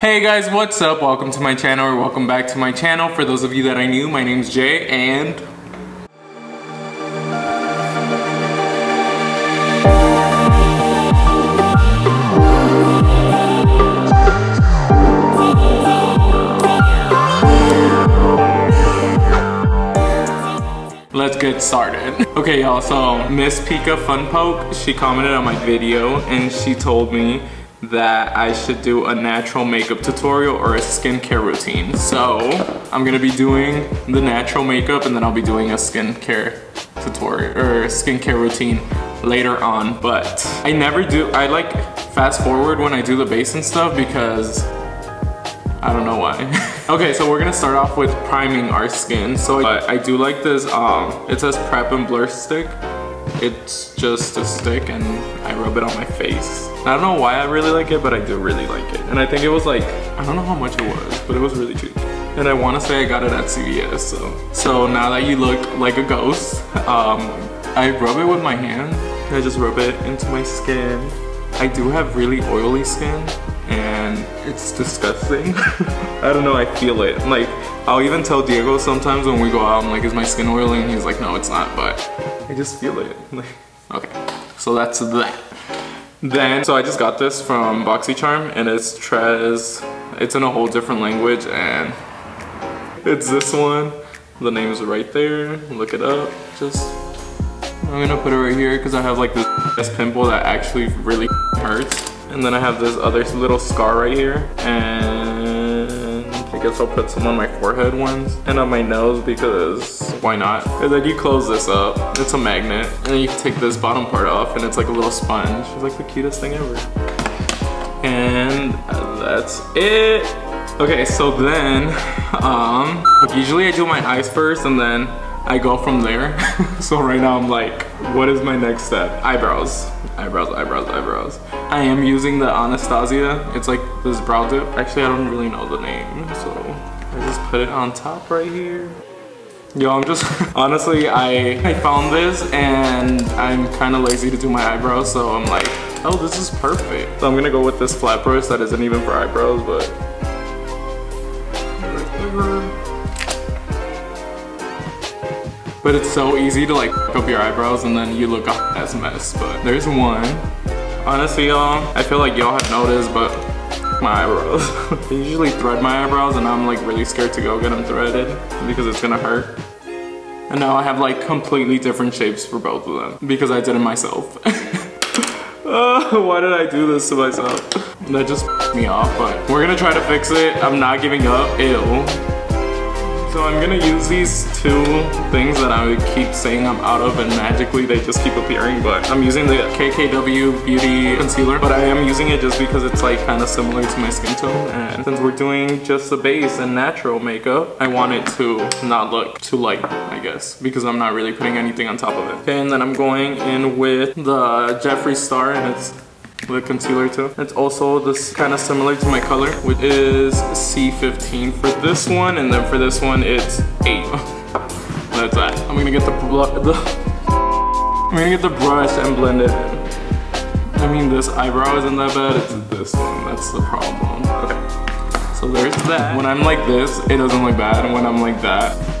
Hey guys, what's up? Welcome to my channel or welcome back to my channel. For those of you that I knew, my name's Jay and Let's get started. Okay y'all, so Miss Pika Fun Poke, she commented on my video and she told me that I should do a natural makeup tutorial or a skincare routine. So I'm gonna be doing the natural makeup and then I'll be doing a skincare tutorial or skincare routine later on. But I never do, I like fast forward when I do the base and stuff because I don't know why. okay, so we're gonna start off with priming our skin. So I, I do like this, um, it says Prep and Blur Stick. It's just a stick and I rub it on my face. I don't know why I really like it, but I do really like it. And I think it was like, I don't know how much it was, but it was really cheap. And I wanna say I got it at CVS, so. So now that you look like a ghost, um, I rub it with my hand. I just rub it into my skin. I do have really oily skin and it's disgusting. I don't know, I feel it. Like, I'll even tell Diego sometimes when we go out, I'm like, is my skin oily? And he's like, no, it's not, but I just feel it. Like, okay, so that's that. Then, so I just got this from BoxyCharm and it's Trez. It's in a whole different language and it's this one. The name is right there, look it up. Just, I'm gonna put it right here because I have like this pimple that actually really hurts. And then I have this other little scar right here. And I guess I'll put some on my forehead ones and on my nose because why not? And then you close this up. It's a magnet. And then you take this bottom part off and it's like a little sponge. It's like the cutest thing ever. And that's it. Okay, so then, um, usually I do my eyes first and then I go from there. so right now I'm like, what is my next step? Eyebrows, eyebrows, eyebrows, eyebrows. I am using the Anastasia. It's like this brow dip. Actually, I don't really know the name, so I just put it on top right here. Yo, I'm just, honestly, I, I found this and I'm kind of lazy to do my eyebrows, so I'm like, oh, this is perfect. So I'm gonna go with this flat brush that isn't even for eyebrows, but But it's so easy to like up your eyebrows and then you look a mess. But there's one. Honestly, y'all, I feel like y'all have noticed, but my eyebrows. I usually thread my eyebrows and I'm like really scared to go get them threaded because it's gonna hurt. And now I have like completely different shapes for both of them because I did it myself. uh, why did I do this to myself? That just me off, but we're gonna try to fix it. I'm not giving up. Ew. So I'm gonna use these two things that I keep saying I'm out of and magically they just keep appearing but I'm using the KKW Beauty Concealer but I am using it just because it's like kind of similar to my skin tone and since we're doing just the base and natural makeup I want it to not look too light I guess because I'm not really putting anything on top of it. And then I'm going in with the Jeffree Star and it's the concealer too. It's also this kind of similar to my color, which is C15 for this one, and then for this one it's 8. That's that. I'm gonna get the, the I'm gonna get the brush and blend it. I mean, this eyebrow isn't that bad, it's this one, that's the problem. Okay, so there's that. When I'm like this, it doesn't look bad, and when I'm like that.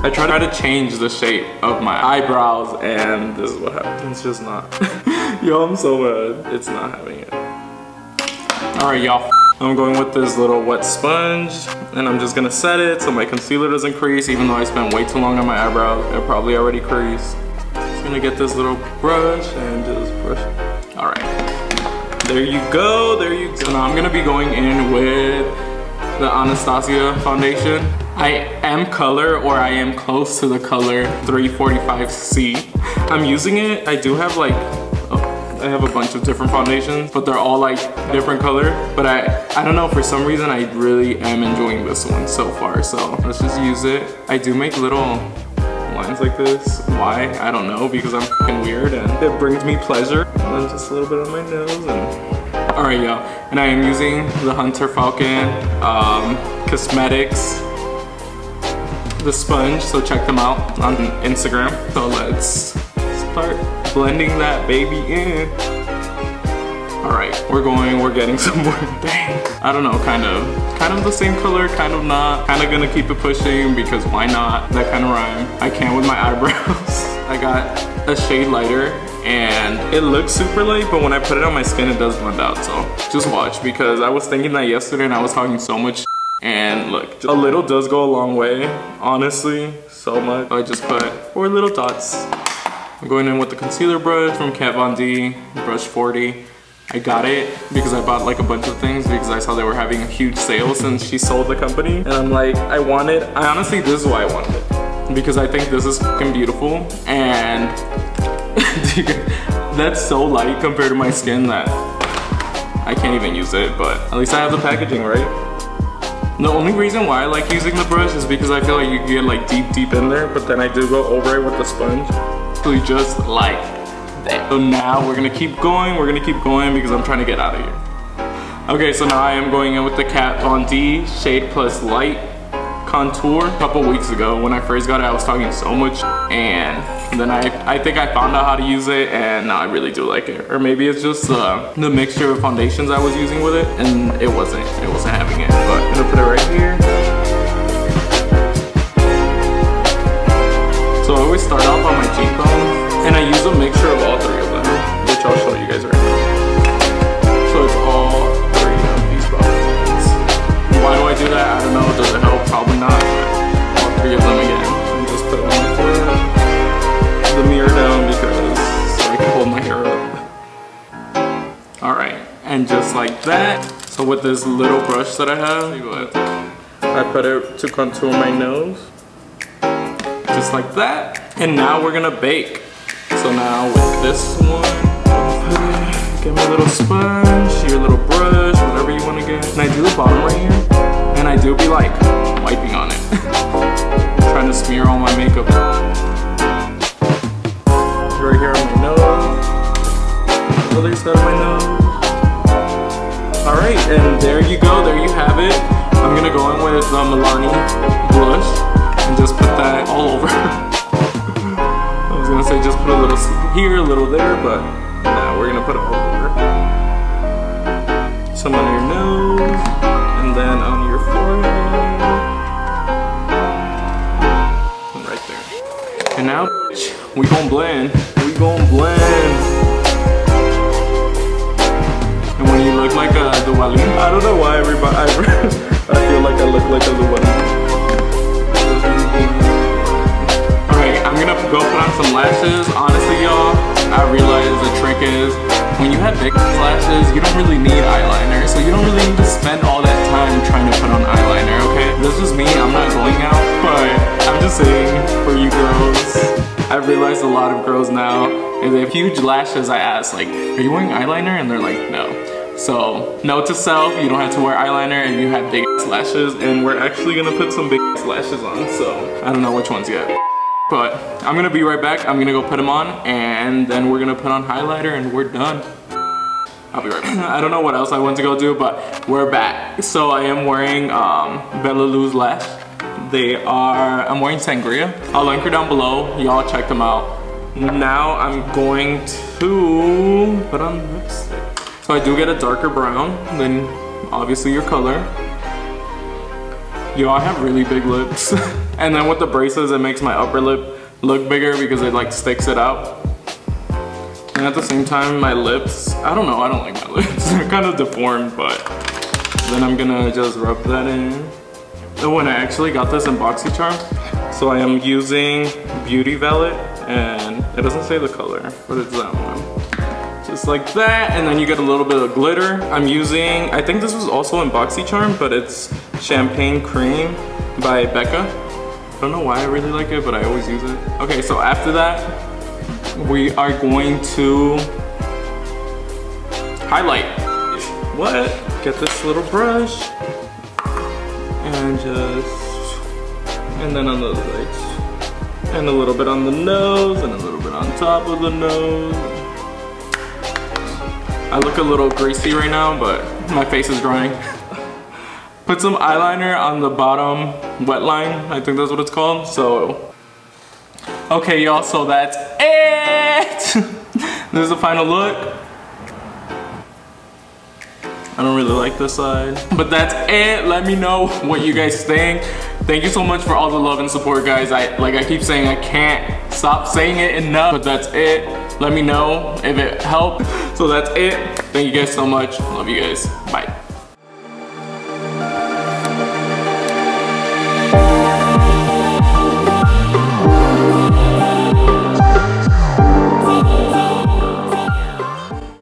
I try to change the shape of my eyebrows and this is what happens. It's just not. Yo, I'm so mad. It's not having it. All right, y'all. I'm going with this little wet sponge and I'm just gonna set it so my concealer doesn't crease even though I spent way too long on my eyebrows. It probably already creased. Just gonna get this little brush and just brush it. All right. There you go, there you go. So now I'm gonna be going in with the Anastasia foundation. I am color or I am close to the color 345C. I'm using it, I do have like, oh, I have a bunch of different foundations, but they're all like different color. But I, I don't know, for some reason I really am enjoying this one so far. So let's just use it. I do make little lines like this. Why? I don't know, because I'm fucking weird and it brings me pleasure. And just a little bit on my nose and all right, y'all. And I am using the Hunter Faulkner um, Cosmetics the sponge, so check them out on Instagram. So let's start blending that baby in. All right, we're going, we're getting somewhere. Dang. I don't know, kind of. Kind of the same color, kind of not. Kind of gonna keep it pushing because why not? That kind of rhyme. I can with my eyebrows. I got a shade lighter and it looks super light, but when I put it on my skin, it does blend out. So just watch because I was thinking that yesterday and I was talking so much and um, look, a little does go a long way, honestly, so much. I just put four little dots. I'm going in with the concealer brush from Kat Von D, brush 40. I got it because I bought like a bunch of things because I saw they were having a huge sale since she sold the company. And I'm like, I want it. I honestly, this is why I wanted it. Because I think this is fucking beautiful. And that's so light compared to my skin that I can't even use it. But at least I have the packaging, right? The only reason why I like using the brush is because I feel like you get like deep, deep in there, but then I do go over it with the sponge. So just like that. So now we're gonna keep going, we're gonna keep going because I'm trying to get out of here. Okay, so now I am going in with the Kat Von D Shade Plus Light contour a couple weeks ago. When I first got it, I was talking so much and then I, I think I found out how to use it and now I really do like it. Or maybe it's just uh, the mixture of foundations I was using with it and it wasn't, it wasn't having it. But I'm gonna put it right here. So I always start off on my cheekbones and I use a mixture of all three So with this little brush that I have, I put it to contour my nose just like that. And now we're gonna bake. So now with this one, get my little sponge, your little brush, whatever you wanna get. And I do the bottom right here, and I do be like wiping on it. trying to smear all my makeup. Right here on my nose, the other side of my nose. All right, and there you go, there you have it. I'm gonna go in with um, the Milani blush and just put that all over. I was gonna say just put a little here, a little there, but now we're gonna put it all over. Some on your nose, and then on your forehead. Right there. And now, we gon' blend. We gon' blend. Look like a Dua I don't know why everybody, I, I feel like I look like a Dua Alright, I'm gonna go put on some lashes. Honestly, y'all, I realize the trick is when you have big lashes, you don't really need eyeliner. So you don't really need to spend all that time trying to put on eyeliner, okay? This is me, I'm not going out, but I'm just saying for you girls, I've realized a lot of girls now, if they have huge lashes, I ask like, are you wearing eyeliner? And they're like, no. So, note to self, you don't have to wear eyeliner and you have big lashes and we're actually gonna put some big lashes on, so I don't know which ones yet. But I'm gonna be right back, I'm gonna go put them on and then we're gonna put on highlighter and we're done. I'll be right back. I don't know what else I want to go do, but we're back. So I am wearing um, Bella Luz lash. They are, I'm wearing Sangria. I'll link her down below, y'all check them out. Now I'm going to put on lipstick. So I do get a darker brown than obviously your color. Yo, I have really big lips. and then with the braces, it makes my upper lip look bigger because it like sticks it out. And at the same time, my lips, I don't know, I don't like my lips. They're kind of deformed, but then I'm gonna just rub that in. And when I actually got this in BoxyCharm, so I am using Beauty Velvet, and it doesn't say the color, but it's that one just like that and then you get a little bit of glitter. I'm using I think this was also in BoxyCharm but it's champagne cream by Becca. I don't know why I really like it but I always use it. Okay so after that we are going to highlight. What? Get this little brush and just and then on the lights and a little bit on the nose and a little bit on top of the nose I look a little greasy right now, but my face is drying. Put some eyeliner on the bottom wet line, I think that's what it's called, so. Okay y'all, so that's it! this is the final look. I don't really like this side. But that's it. Let me know what you guys think. Thank you so much for all the love and support, guys. I Like I keep saying, I can't stop saying it enough, but that's it. Let me know if it helped. So that's it. Thank you guys so much. Love you guys. Bye.